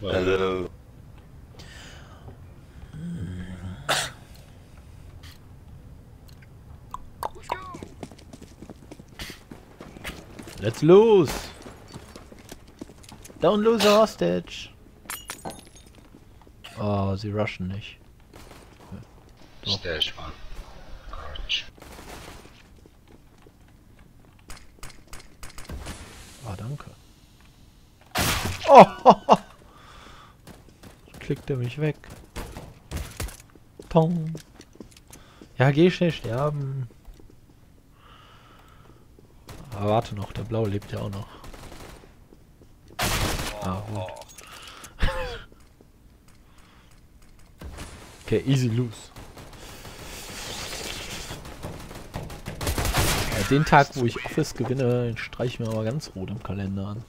Hello. Let's lose! Don't lose a hostage! Oh, sie rushen nicht. Doch. Stage. Ah, danke. Oh! Klickt er mich weg. Tong. Ja, geh schnell sterben. Aber warte noch, der Blaue lebt ja auch noch. Ah, gut. Okay, easy lose. Ja, den Tag, wo ich Office gewinne, streiche ich mir aber ganz rot im Kalender an.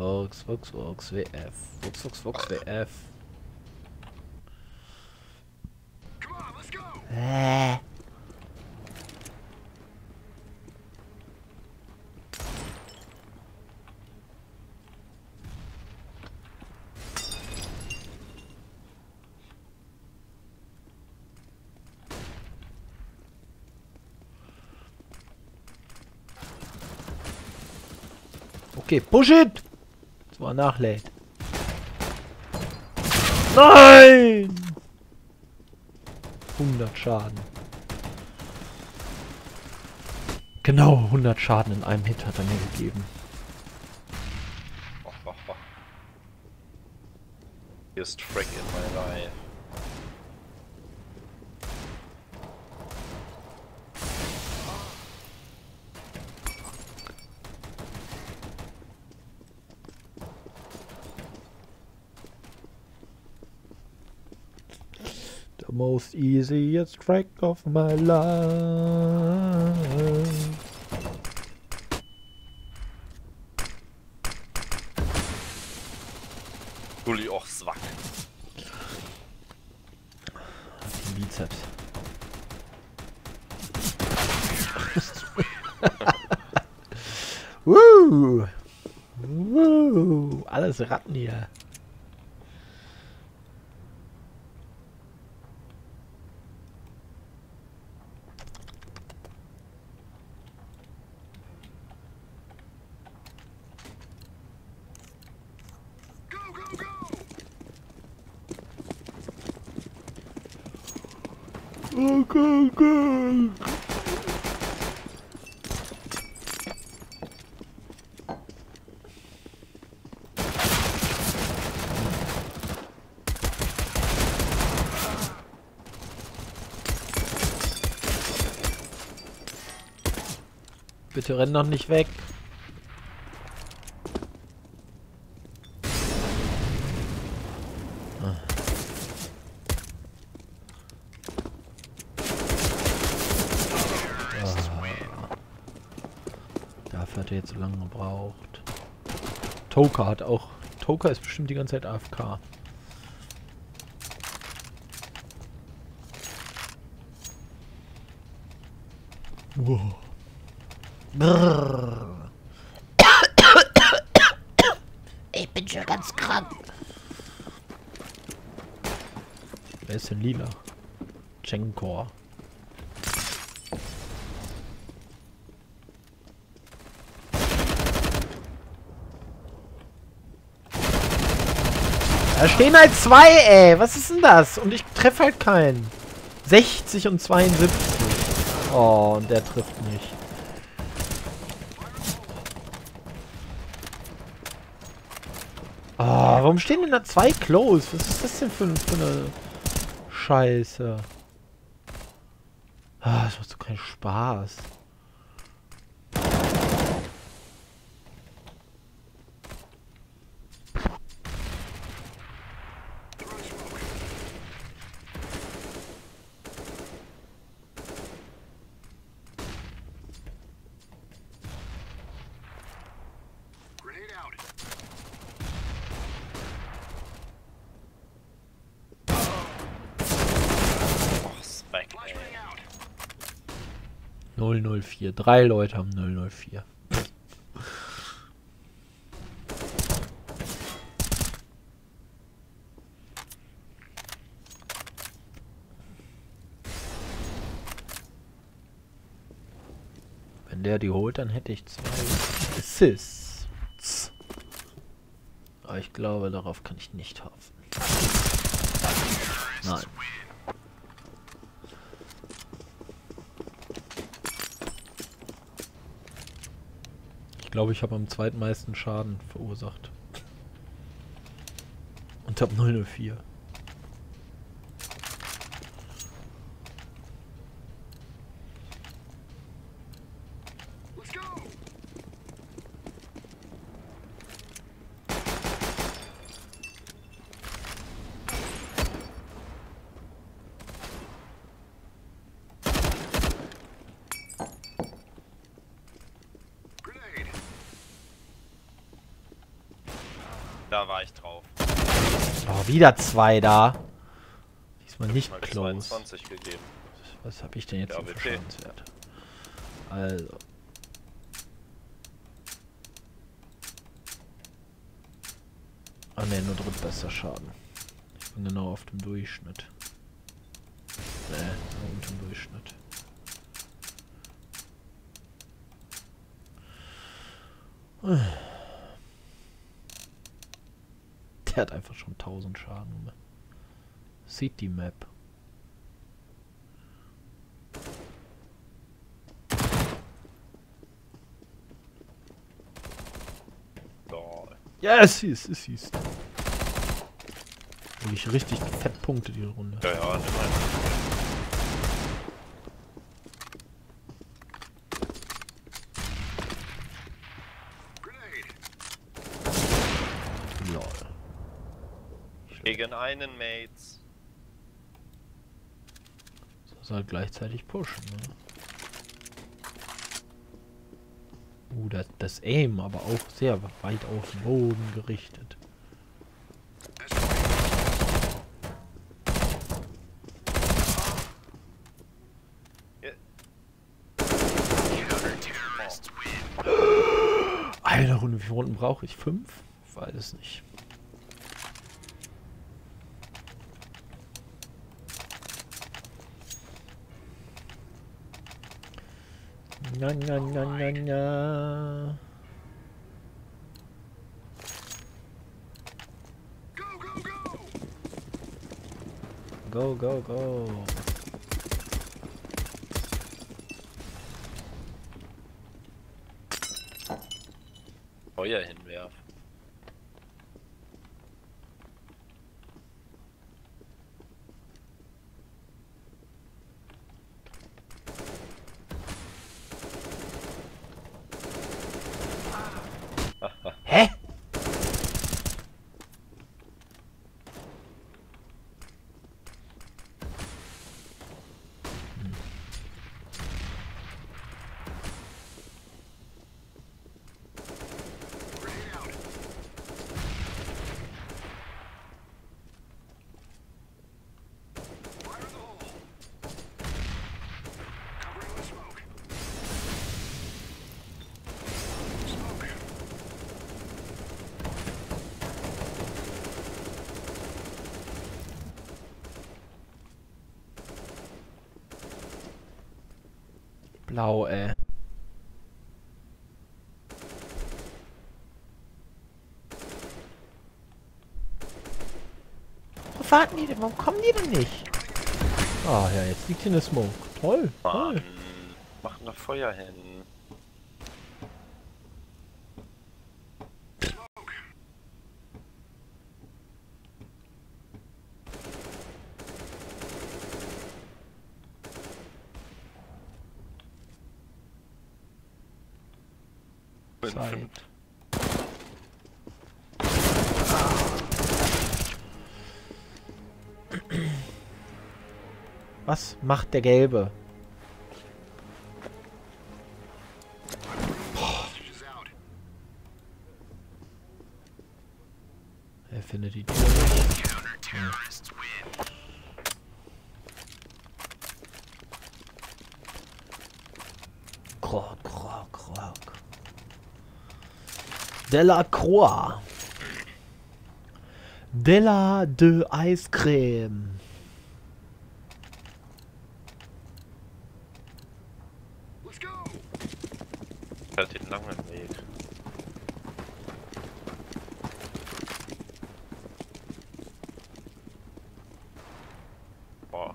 Vox, Vox, Vox, WF. Vox, Vox, Vox, WF. Äh. Okay, push it! Er nachlädt. Nein! 100 Schaden. Genau, 100 Schaden in einem Hit hat er mir gegeben. Oh. Biggest frick in my life. The most easiest track of my life. Gulli och svack. Bizeps. Woo! Woo! Alles Ratten hier. Renn doch nicht weg. Dafür hat er jetzt so lange gebraucht. Toka hat auch. Toka ist bestimmt die ganze Zeit AFK. Wow. Brrr. Ich bin schon ganz krank. Wer ist denn lila? Chenkor. Da stehen halt zwei, ey. Was ist denn das? Und ich treffe halt keinen. 60 und 72. Oh, und der trifft nicht. Ah, warum stehen denn da zwei Close? Was ist das denn für, für eine Scheiße? Ah, das macht so keinen Spaß. Och, svack. ey. 004. Drei Leute haben 004. Wenn der die holt, dann hätte ich zwei Assists. Aber ich glaube, darauf kann ich nicht hoffen. Nein. Ich glaube, ich habe am zweitmeisten Schaden verursacht. Und habe 004. Da war ich drauf. Oh, wieder zwei da. Diesmal nicht close. 22 gegeben. Was habe ich denn jetzt Ja. Schadenswert? Also. Ah ne, nur drittbester Schaden. Ich bin genau auf dem Durchschnitt. Ne, unter dem Durchschnitt. Der hat einfach schon 1000 Schaden. Sieht die Map. So. Yes, yes, yes, yes. Ich richtig fett Punkte die Runde. Ja, ja, nimm einfach. Lol. Gegen einen Mates. Das halt gleichzeitig pushen, ne? Uh, das, das Aim aber auch sehr weit auf den Boden gerichtet. Eine Runde, wie viele Runden brauche ich? Fünf? Ich weiß es nicht. Na, na, na, na, na. Go, go, go. Feuer Blau, ey. Wo warten die denn? Warum kommen die denn nicht? Ah ja, jetzt liegt hier eine Smoke. Toll, toll. Mann. Mach noch Feuer hin. macht der Gelbe. Boah. Er findet die Tür. Krog, krog, krog. Delacroix. Della de Eiscreme. Halt den langen Weg. Boah.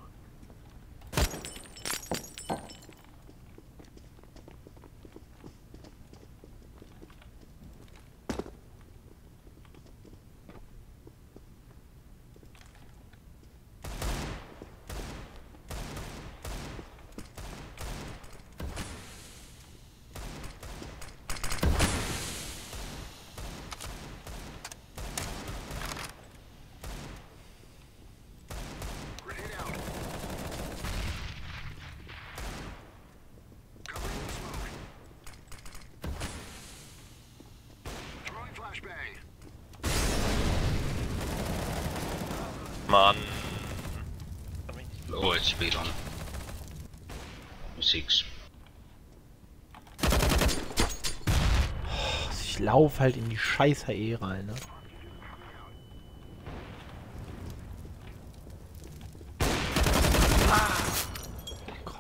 Mann. Oh, it's speed on. Six. Ich lauf halt in die scheiß HE rein, ne? Gott.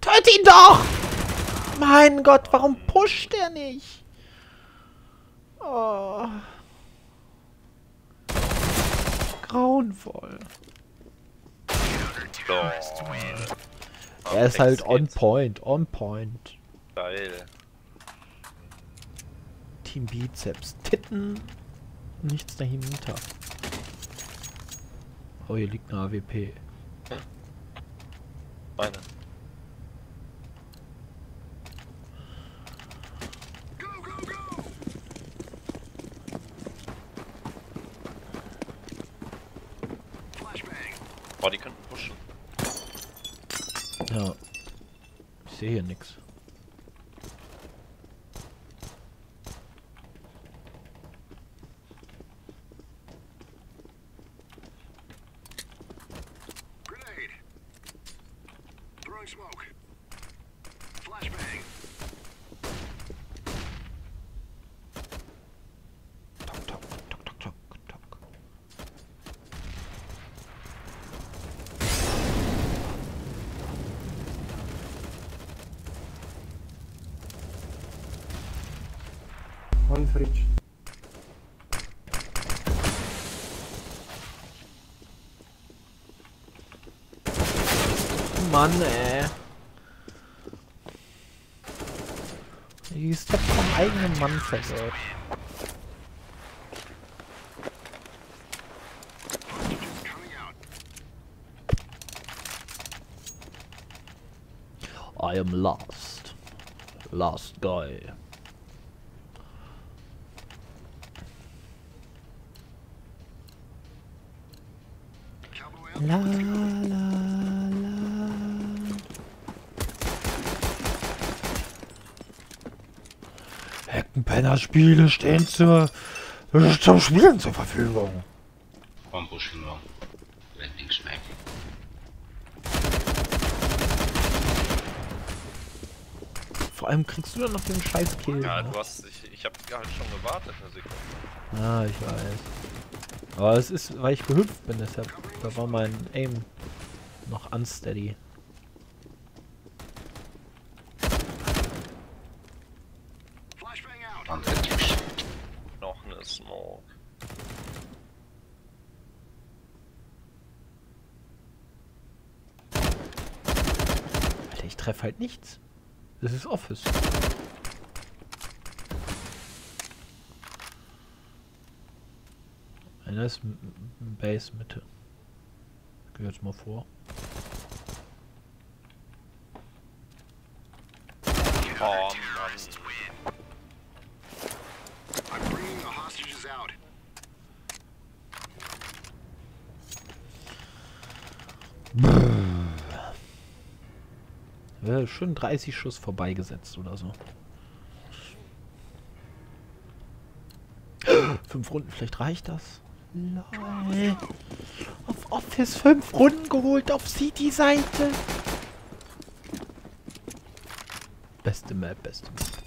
Töte ihn doch! Mein Gott, warum pusht er nicht? Oh. Grauenvoll. Er ist halt on point, on point. Geil. Team Bizeps. Titten. Nichts dahinter. Oh, hier liegt eine AWP. Meine. Boah, die könnten pushen. Ja. Ich sehe hier nichts. Doch vom eigenen Mann versorgt. I am lost. Last guy. Heckenpenner-Spiele stehen zur, zum Spielen zur Verfügung. Pushing long. Landing smack. Vor allem kriegst du dann noch den scheiß Kill. Ja, ne? du hast. Ich, ich hab halt schon gewartet eine Sekunde. Ah, ich weiß. Aber es ist, weil ich gehüpft bin, deshalb da war mein Aim noch unsteady. Flashbang out. One fridge. Noch eine Smoke. Halt nichts. Das ist Office. Einer ist Base Mitte. Geh jetzt mal vor. Oh Mann. I'm bringing the hostages out. Schön 30 Schuss vorbeigesetzt oder so. Fünf Runden, vielleicht reicht das. Lol. Auf Office fünf Runden geholt auf City-Seite. Beste Map, beste Map.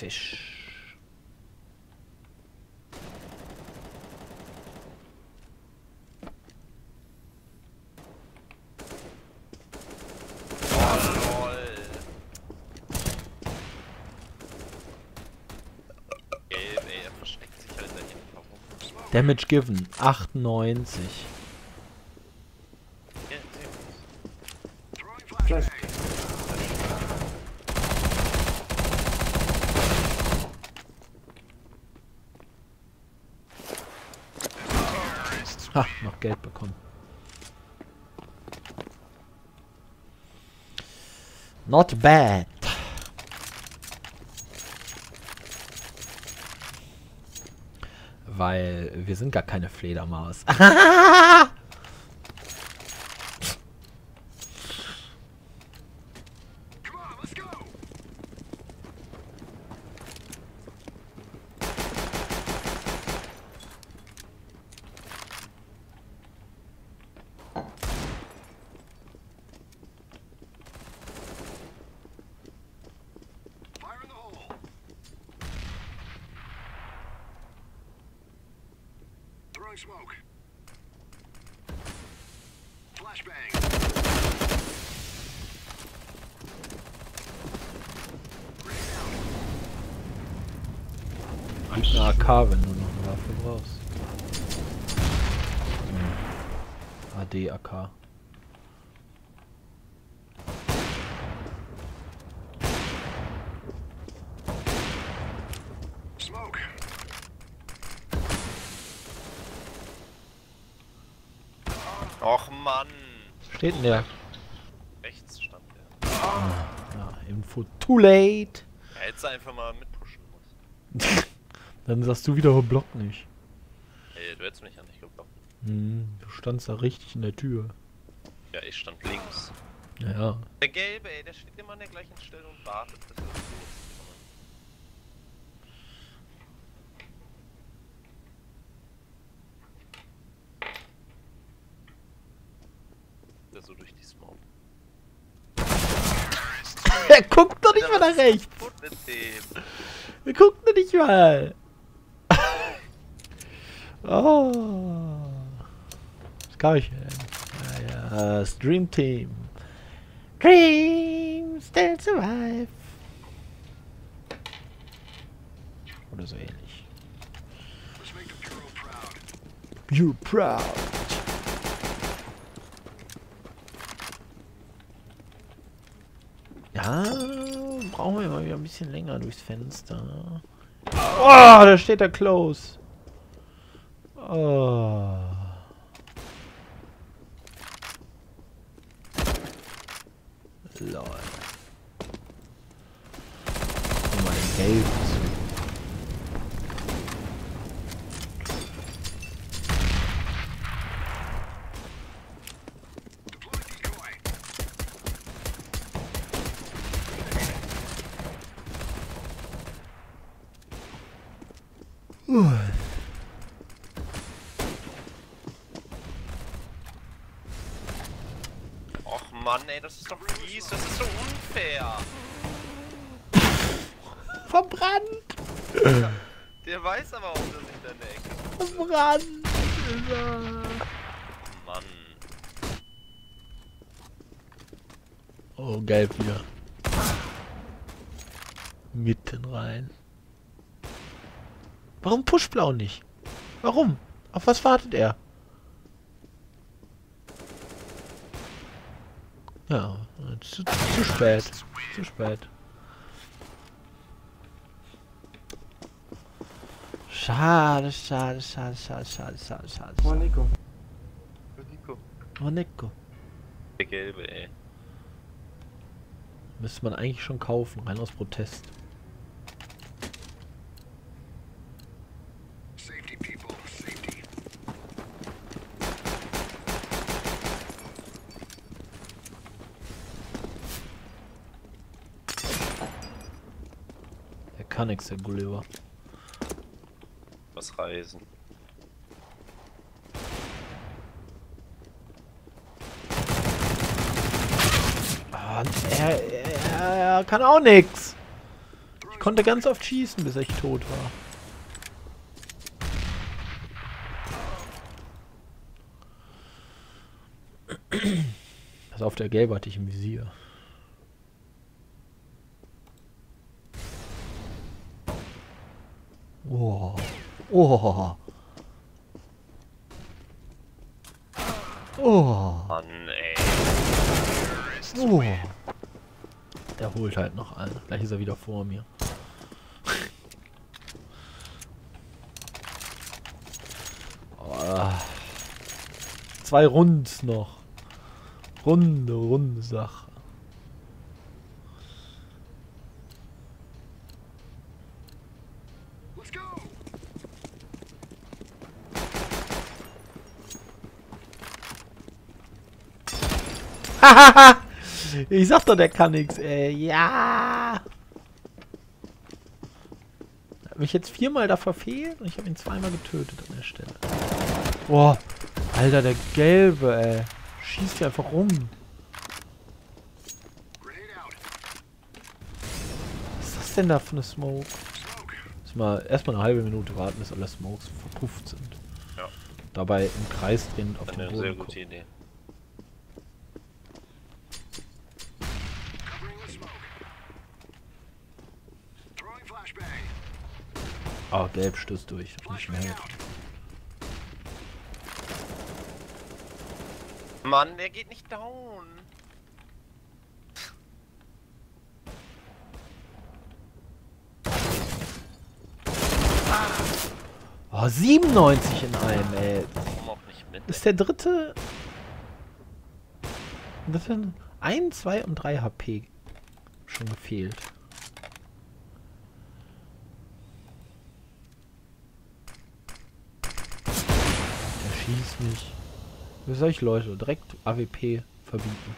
60. Lol. Gelb, ey, er versteckt sich halt da hinten. Damage given 98. Ja, sehr gut. Throwing Flash. flashbang. Ha, bekommen. Not bad. Weil wir sind gar keine Fledermaus. Come on, let's go. Fire in the hole. Throwing smoke. Flashbang. I'm Na, AK, wenn du noch eine Waffe brauchst. Hm. AD, AK. Smoke. Och Mann. Steht denn der? Rechts stand der. Ja, Info too late. Er hätte einfach mal mitpushen müssen. Dann sagst du wieder, Block nicht. Ey, du hättest mich ja nicht geblockt. Hm, du standst da richtig in der Tür. Ja, ich stand links. Ja, ja. Der Gelbe, ey, der steht immer an der gleichen Stelle und wartet, bis er losgeht. Der so durch die Smoke. Er guckt doch nicht mal nach rechts. Wir gucken doch nicht mal. oh. Was kann ich denn? Ja, ja, Stream Team. Dream still survive. Oder so ähnlich. You're proud. Ja, brauchen wir mal wieder ein bisschen länger durchs Fenster. Oh, da steht er close. Oh. Lol. Guck mal den Gelb zu. Deploy decoy. Och Mann, ey, das ist doch fies, das ist so unfair. Verbrannt! Der weiß aber auch, dass ich da in der Ecke bin. Verbrannt! Mann. Oh, gelb wieder. Mitten rein. Warum pusht blau nicht? Warum? Auf was wartet er? Ja, zu, zu spät. Zu spät. Schade, schade, schade, schade, schade, schade, schade. One Nico. Nico. Oh, Nico. Der Gelbe, ey. Müsste man eigentlich schon kaufen, rein aus Protest. Kann der Gulliver. Was reisen. Ah, er, er, er kann auch nix. Ich konnte ganz oft schießen, bis ich tot war. Pass auf, der Gelbe hatte ich im Visier. Oh. Oh. Oh. Mann, ey. Oh. Der holt halt noch einen. Gleich ist er wieder vor mir. Oh. Zwei Runds noch. Runde, runde Sache. ich sag doch, der kann nix, ey. Ja. Hat mich jetzt viermal da verfehlt und ich habe ihn zweimal getötet an der Stelle. Boah. Alter, der Gelbe, ey. Schießt hier einfach rum. Was ist das denn da für eine Smoke? Smoke. Muss mal erstmal eine halbe Minute warten, bis alle Smokes verpufft sind. Ja. Dabei im Kreis drehend auf Eine den sehr Boden gute gucken. Idee. Covering with smoke. Throwing flashbang. Ah, gelb stößt durch. Helfen. out. Mann, der geht nicht down. Oh, 97 in einem, ey. Nicht mit? Ist der dritte. Das sind 1, 2 und 3 HP schon gefehlt. Schießt nicht. Wie soll ich Leute direkt AWP verbieten?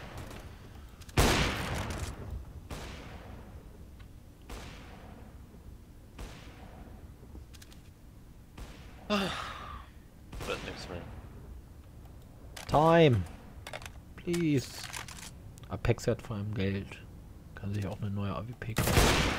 Wird nichts mehr. Time! Please! Apex hat vor allem Geld. Kann sich auch eine neue AWP kaufen.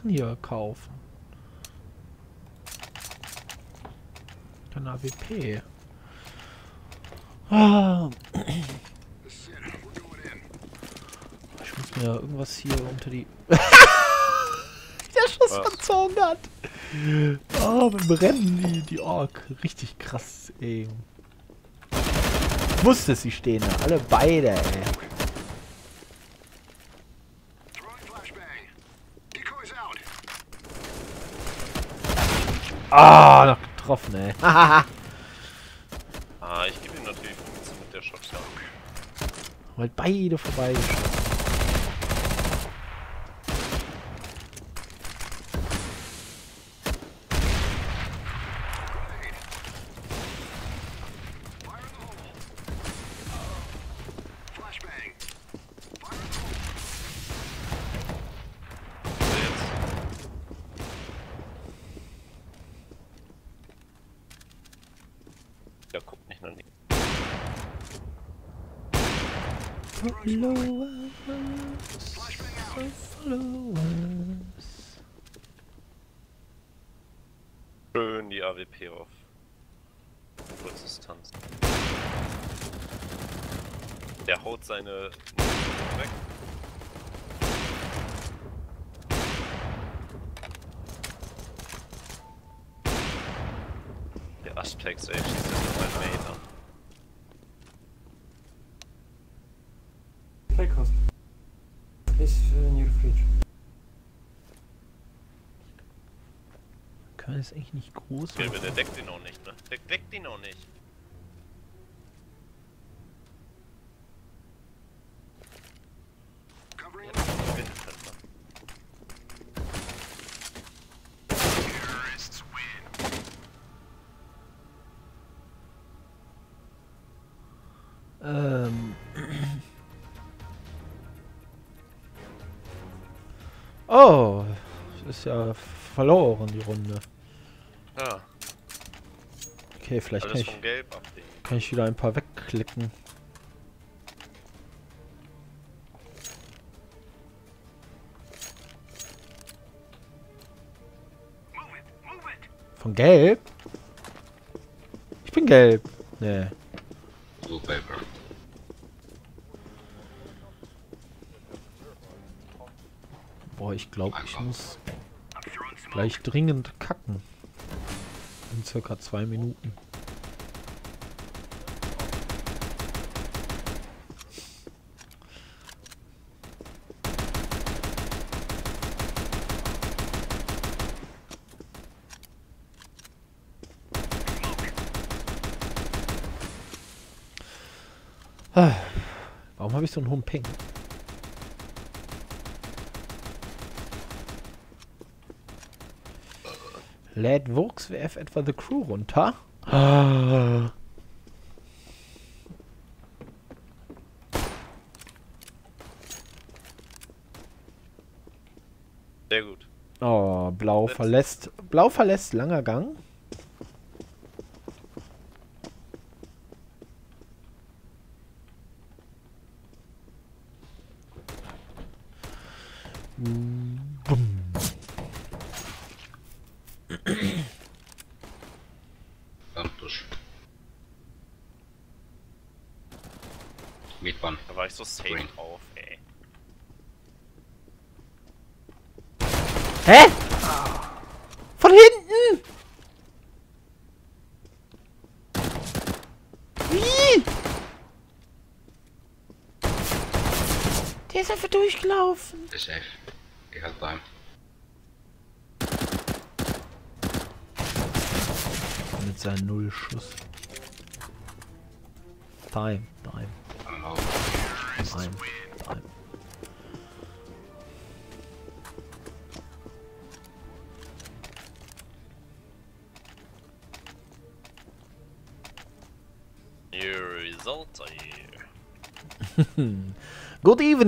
Sachen hier kaufen. Keine AWP. Ah, ich muss mir irgendwas hier unter die. Der Schuss Was? verzogen hat. Oh, wir brennen die, die Ork. Richtig krass, ey. Ich wusste, sie stehen da. Alle beide, ey. Throwing flashbang. Decoys out. Ah, noch getroffen, ey. Ah, ich gebe ihm natürlich 15 mit der Shotgun. Wollt beide vorbei. Fall ist eigentlich nicht groß. Okay, der deckt ihn auch nicht, ne? Der deckt ihn auch nicht. Ähm. Oh, es ist ja verloren die Runde. Okay, vielleicht kann ich, kann ich wieder ein paar wegklicken. Move it, move it. Von gelb? Ich bin gelb. Nee. Blue paper. Boah, ich glaube, ich muss gleich dringend kacken. In circa zwei Minuten. Ah, Warum habe ich so einen hohen Ping? Lädt Wurks WF etwa The Crew runter? Ah. Sehr gut. Oh, Blau Let's- verlässt. Blau verlässt langer Gang. Ê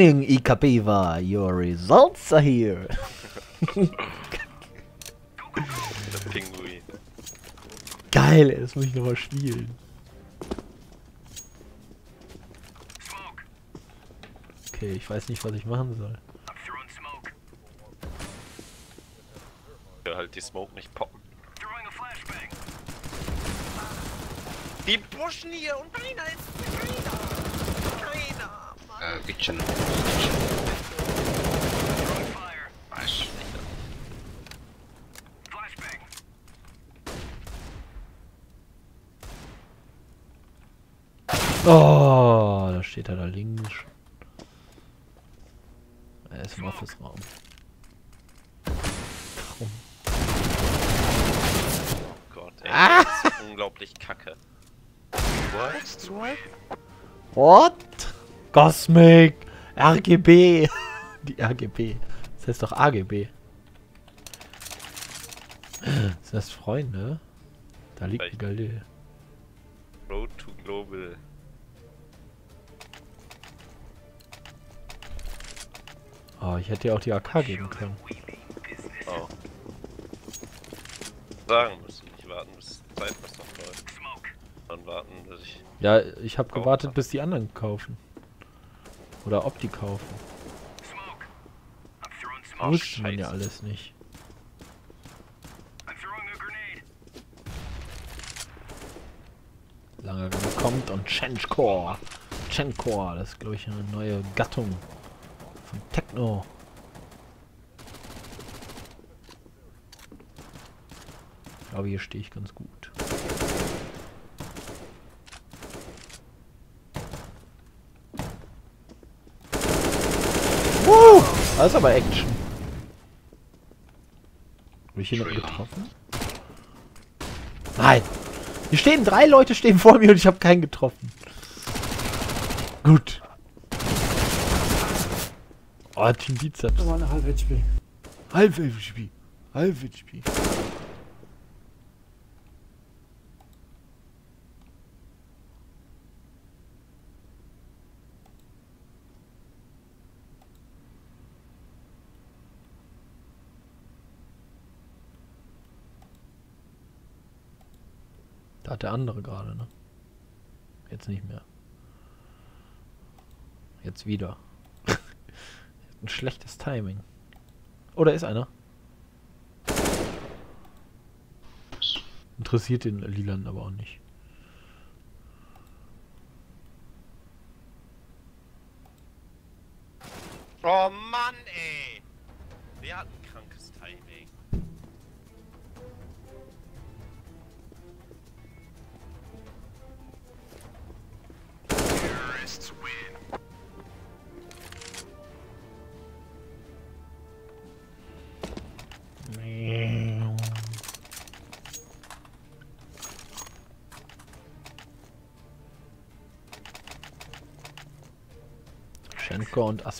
Evening, Ikapiva. Your results are here. Der Pinguin. Geil, ey, das muss ich nochmal spielen. Okay, ich weiß nicht, was ich machen soll. Smoke. Ja, halt die Smoke nicht poppen. Die pushen hier und keiner ist keiner. Uh, kitchen. Nice. Oh, da steht er da links. Er ist im Office-Raum. Warum? Oh Gott, ey. Das ist unglaublich kacke. What? What? Cosmic! RGB! Die RGB. Das heißt doch AGB. Sind das Freunde? Da liegt ein Vielleicht. Galil. Road to Global. Oh, ich hätte ja auch die AK geben können. Oh. Sagen müssen, nicht warten, bis Zeitfest noch läuft. Dann warten, bis ich. Ja, ich habe gewartet, bis die anderen kaufen. Oder ob die kaufen. Wusste man ja alles nicht. Langer kommt und Changecore. Changecore, das ist glaube ich eine neue Gattung von Techno. Ich glaube, hier stehe ich ganz gut. Das ist aber Action. Habe ich hier noch getroffen? Nein! Hier stehen drei Leute stehen vor mir und ich habe keinen getroffen. Gut. Oh, Team Bizeps. One half HP. Halb HP. Halb HP. Hat der andere gerade, ne? Jetzt nicht mehr. Jetzt wieder. Ein schlechtes Timing. Oder ist einer? Interessiert den Lilan aber auch nicht. Oh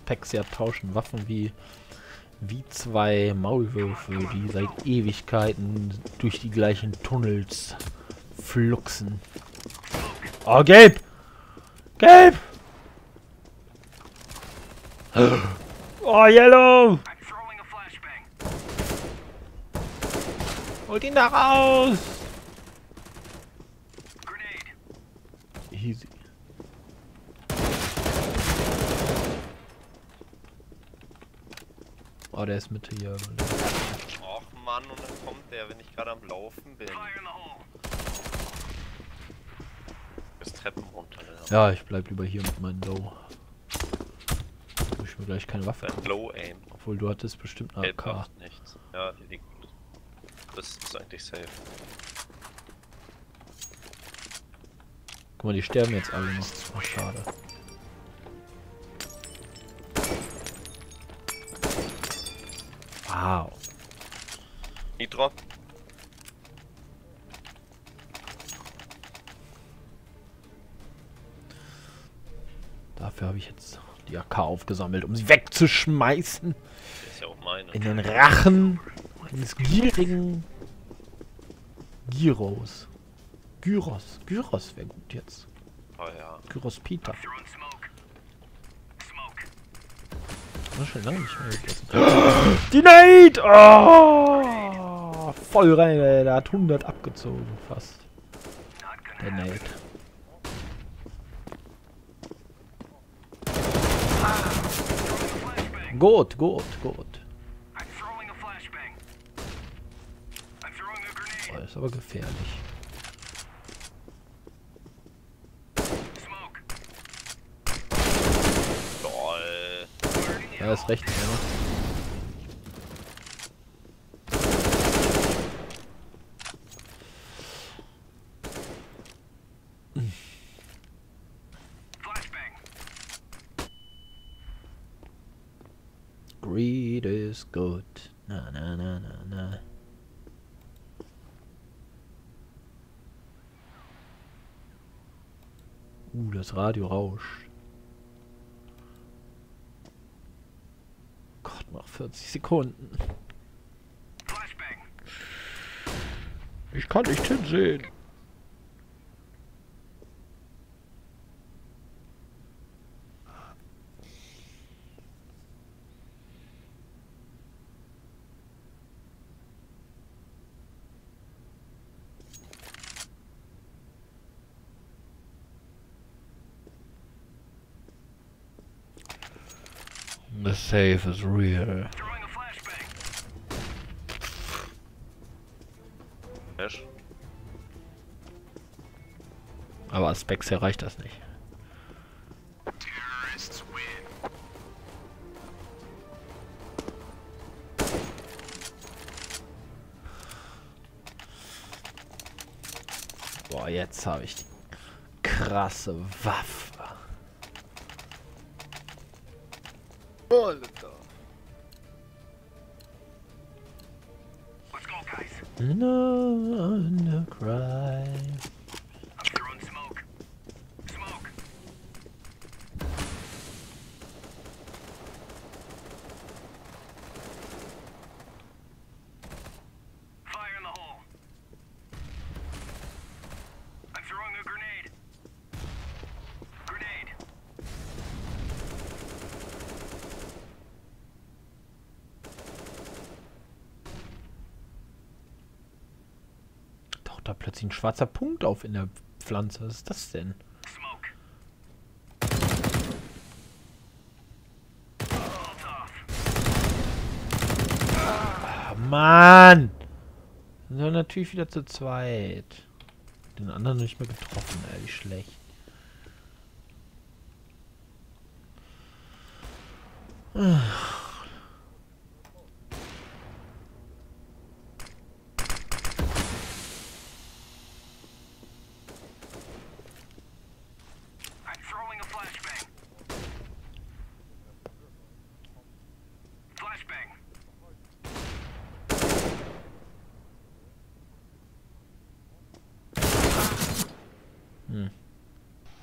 Und Aspexia tauschen Waffen wie, wie zwei Maulwürfe, die seit Ewigkeiten durch die gleichen Tunnels fluxen. Oh, gelb! Gelb! Oh, yellow! Holt ihn da raus! Easy. Oh, der ist Mitte hier. Och Mann, und dann kommt der, wenn ich gerade am Laufen bin. Bis Treppen runter. Ja, ich bleib lieber hier mit meinem Low. Muss ich mir gleich keine Waffe. Ein Low Aim. Obwohl du hattest bestimmt eine AK. macht nichts. Ja, die liegt. Das ist eigentlich safe. Guck mal, die sterben jetzt alle noch. Oh, schade. Wow. Nitro. Dafür habe ich jetzt die AK aufgesammelt, um sie wegzuschmeißen. Das ist ja auch meine. In den Rachen eines gierigen Gyros. Gyros. Gyros wäre gut jetzt. Oh ja. Gyros Peter. Throwing smoke. Smoke. War schon lange nicht mehr gegessen. Die Nate! Oh! Voll rein, ey. Der hat 100 abgezogen, fast. Der. Nate. Gut, gut, gut. Oh, ist aber gefährlich. Smoke. Lol. Ja, ist recht, ja. flashbang. Greed is good. Na, na, na, na, na. Uh, das Radio rauscht. Gott, noch 40 Sekunden. Ich kann nicht hinsehen. The safe is real. Throwing a flashbang. Flash. Aber Aspects erreicht das nicht. Boah, jetzt habe ich die krasse Waffe. No, no, cry. Da plötzlich ein schwarzer Punkt auf in der Pflanze. Was ist das denn? Ah, Mann! Sind wir natürlich wieder zu zweit. Den anderen nicht mehr getroffen, ey, wie schlecht. I'm throwing a flashbang. Flashbang.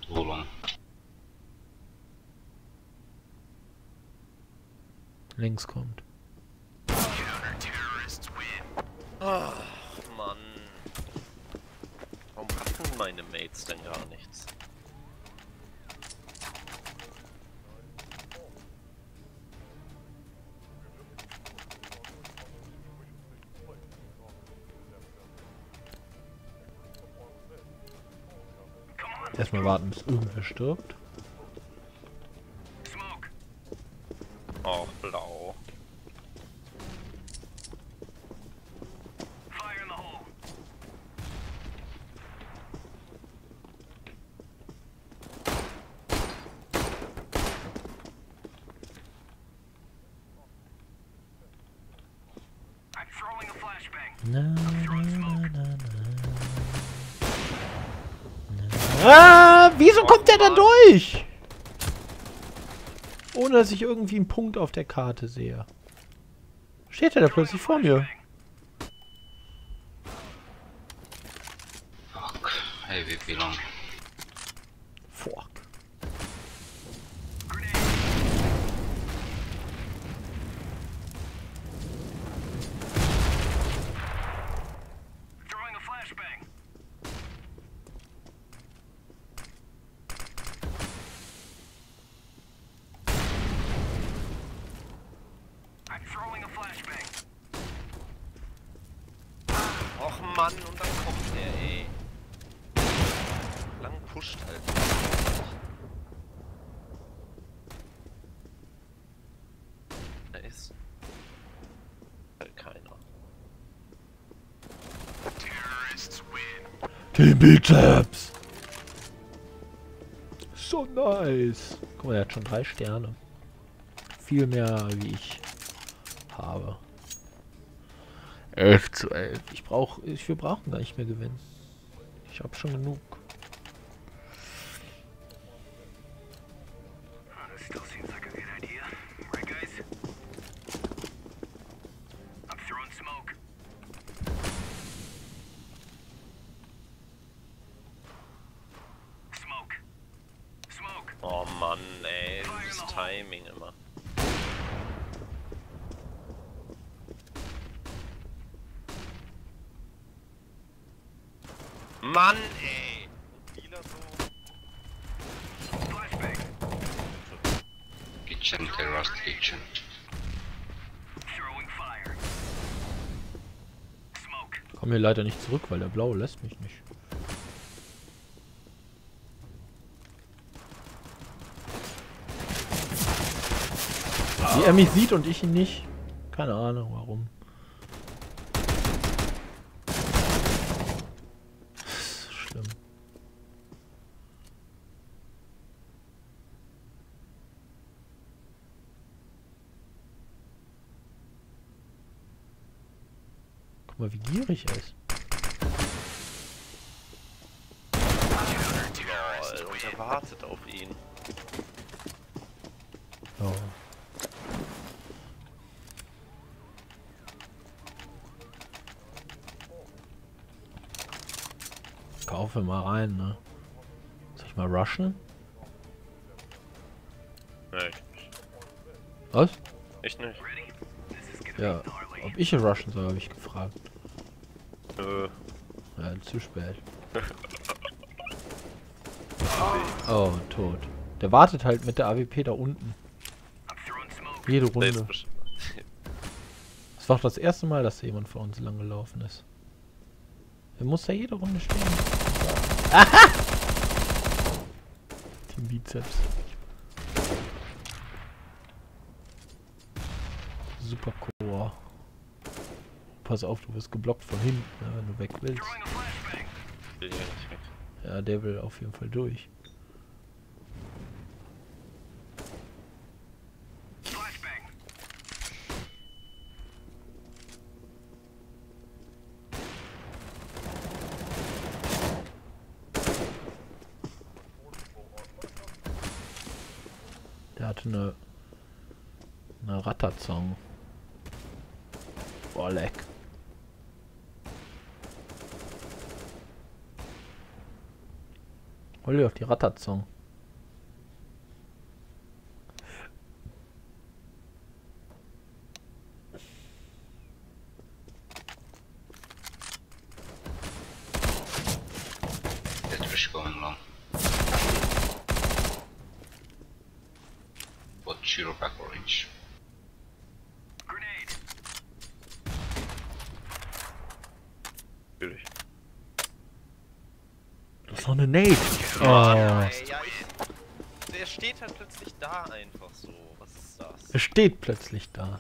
Too long. Links kommt. Ach, Mann. Warum hatten meine Mates denn gar nichts? Erstmal warten, bis irgendwer stirbt. Smoke. Auch blau. Fire in the hole. I'm throwing a flashbang. Na, na, na, na, na. Ah, wieso kommt der da durch? Ohne dass ich irgendwie einen Punkt auf der Karte sehe. Steht er da plötzlich vor mir? Fuck. AVP long. Fuck. Throwing a flashbang. I'm throwing a flashbang. Och Mann, und dann kommt der, ey. Lang pusht halt. Da ist halt keiner. Den Bizeps! So nice! Guck mal, er hat schon drei Sterne. Viel mehr, wie ich habe. 11 zu 11. Ich brauch, ich, wir brauchen gar nicht mehr gewinnen. Ich habe schon genug. Hier leider nicht zurück, weil der Blaue lässt mich nicht. Wie er mich sieht und ich ihn nicht. Keine Ahnung warum. Schlimm. Guck mal, wie gierig er ist. Lol, und er wartet auf ihn. Oh. Kaufe mal rein, ne? Soll ich nicht. Was? Ich nicht. Ja, ob ich rushen soll, habe ich gefragt. Nö. Ja, zu spät. Oh, tot. Der wartet halt mit der AWP da unten. Jede Runde. Das war doch das erste Mal, dass da jemand vor uns lang gelaufen ist. Er muss ja jede Runde stehen. Aha! Team Bizeps. Super Core. Pass auf, du wirst geblockt von hinten, wenn du weg willst. Ja, der will auf jeden Fall durch. Flashbang. Der hatte eine eine Ratterzong. Boah, leck. Hol dir auf die Ratterzong. That was going long. What zero back orange? Grenade. Natürlich. Das ist noch eine Nate. Oh. Ey, ja, ich, der steht halt plötzlich da einfach so. Was ist das? Er steht plötzlich da.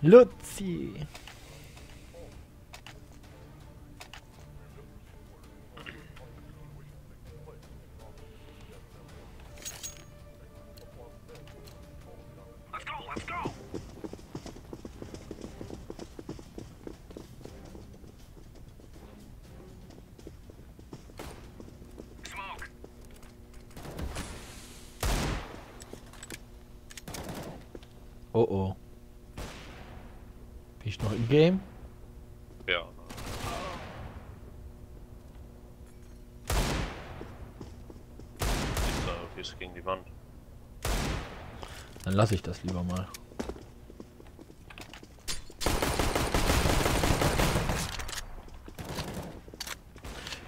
Luzi. Lasse ich das lieber mal.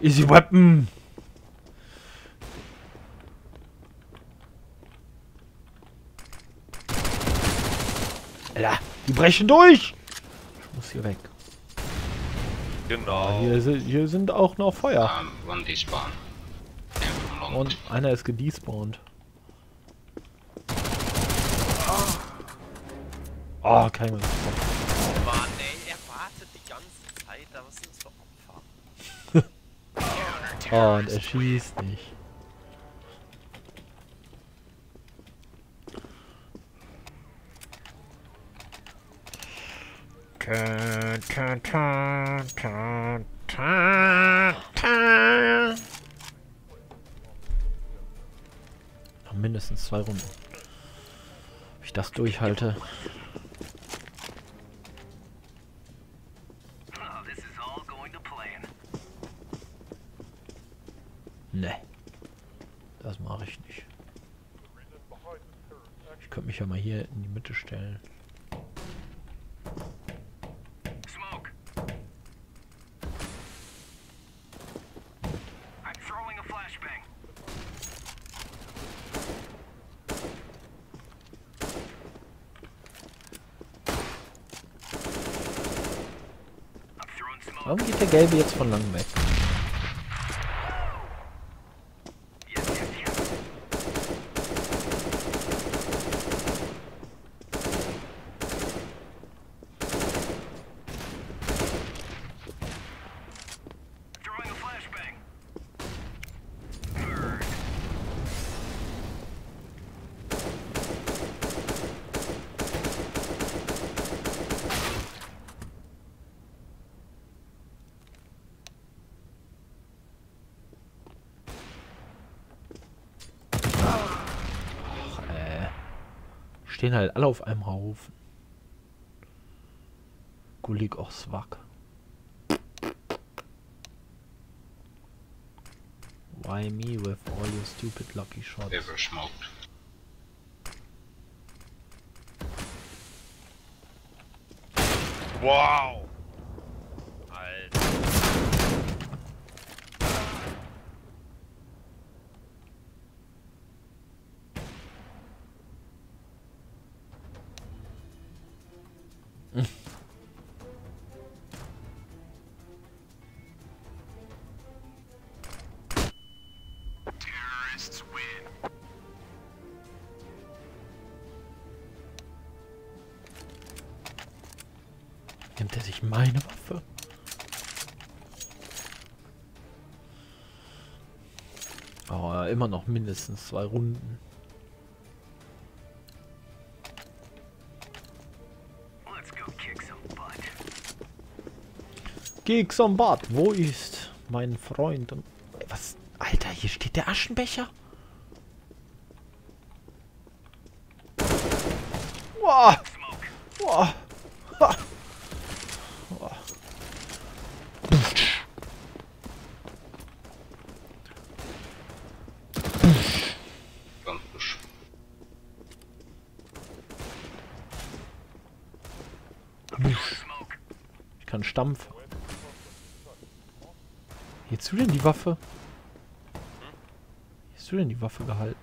Easy Weapon. Alter, die brechen durch. Ich muss hier weg. Genau. Hier, sind, hier sind auch noch Feuer. Um. Und einer ist gedespawned. Oh, kein Mann, ey, er wartet die ganze Zeit, da was ist doch Opfer. Oh, und er schießt nicht. Ta, ta, ta, ta, ta, ta. Noch mindestens zwei Runden. Ob ich das durchhalte. Oh, this is all going to plan. Ne. Das mache ich nicht. Ich könnte mich ja mal hier in die Mitte stellen. Smoke. I'm throwing a flashbang. I'm throwing smoke. Warum geht der Gelbe jetzt von lang weg? Yes, yes, yes. Throwing a flashbang. Bird. Äh, stehen halt alle auf einem Haufen. Gulik Oswak. Why me with all your stupid lucky shots? Were smoked. Wow! Immer noch mindestens zwei Runden. Kick some butt. Wo ist mein Freund? Und- Was? Alter, hier steht der Aschenbecher. Wow. Smoke. Wow. Ha. Wow. Don't push. Smoke. Hast du denn die Waffe? Du denn die Waffe gehalten?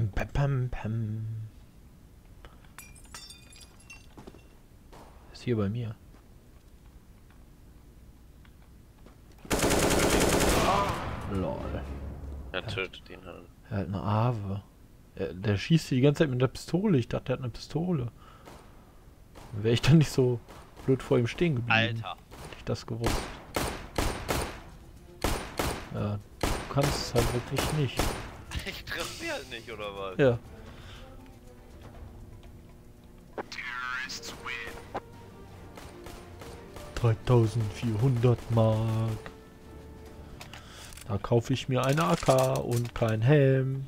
Däm, pam, pam, pam. Ist hier bei mir. Lol. Er tötet ihn halt. Er hat eine Ave. Er, der schießt die ganze Zeit mit der Pistole. Ich dachte, er hat eine Pistole. Wäre ich dann nicht so blöd vor ihm stehen geblieben. Alter. Hätte ich das gewusst. Ja, du kannst es halt wirklich nicht. Ich treffe sie halt nicht, oder was? Ja. Terrorists win. 3400 Mark. Da kaufe ich mir eine AK und kein Helm.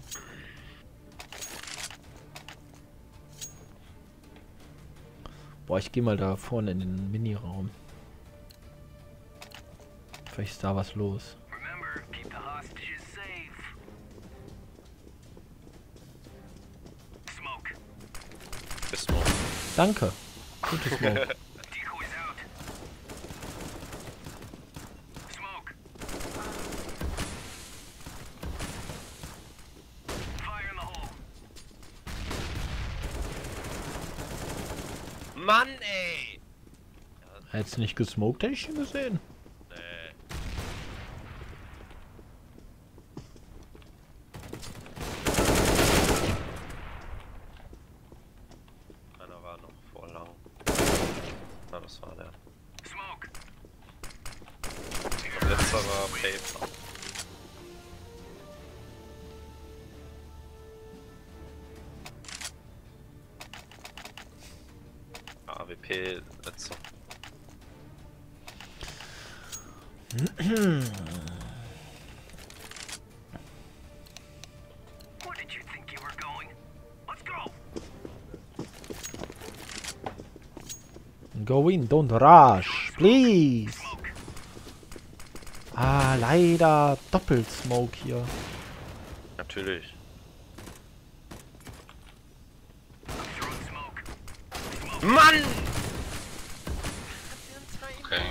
Boah, ich gehe mal da vorne in den Miniraum. Vielleicht ist da was los. Danke. Gutes Smoke. Mann, ey! Hättest du nicht gesmoked, hätte ich ihn gesehen. In, don't rush, please. Ah, leider Doppelsmoke hier. Natürlich. Mann! Okay.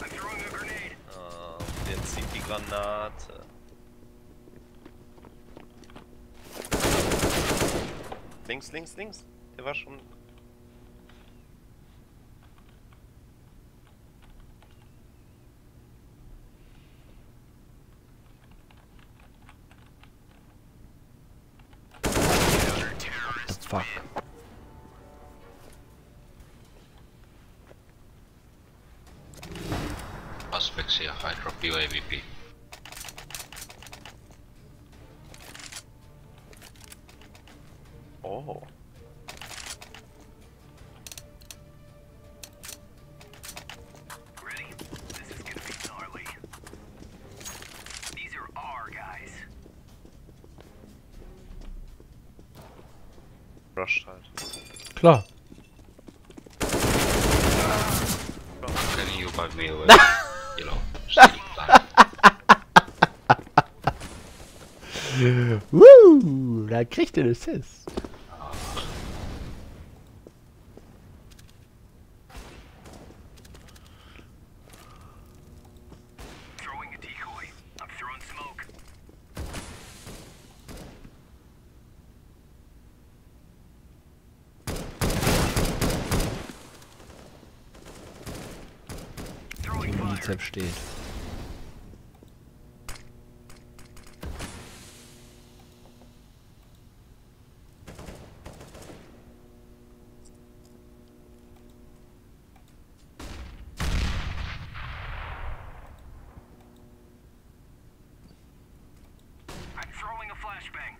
I'm throwing a grenade. Ähm, der zieht die Granate. Links. Der war schon. Fuck? Aspexia, I drop you AVP. Oh. Smoke. Die Throwing fire. Milizep steht.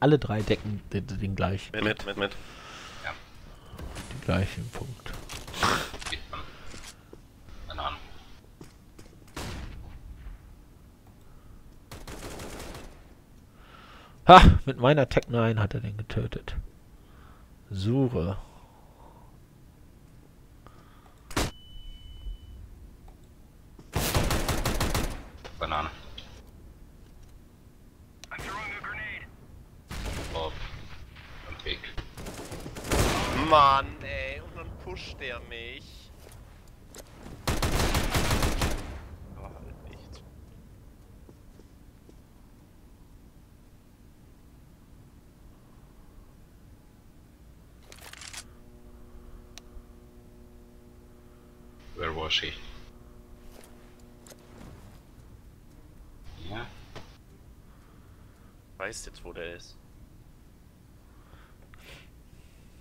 Alle drei decken den, den gleichen, Mit, mit, mit, mit. den gleichen Punkt. Ha! Mit meiner Tech 9 hat er den getötet. Sure. Banane. I'm throwing a grenade. Bob. Am Weg. Mann, ey, und dann pusht der mich. Aber halt nicht. Where was he? Ja. Weißt jetzt, wo der ist.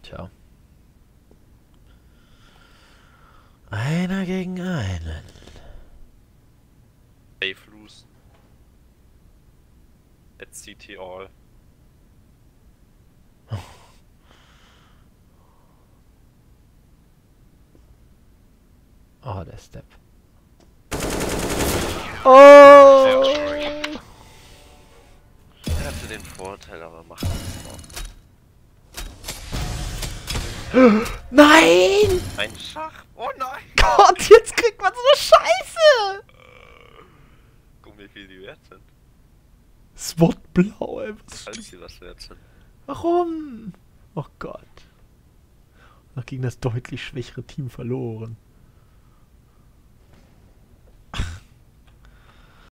Tja. Einer gegen einen. Safe lose. At CT all. Oh, der Step. Oh! Er hatte den Vorteil, aber macht es noch. Nein! Ein Schach? Oh nein! Gott, jetzt kriegt man so eine Scheiße! Guck, wie viel die wert sind. Spot blau, ey. Was Falls sie was wert sind. Warum? Oh Gott. Da gegen das deutlich schwächere Team verloren.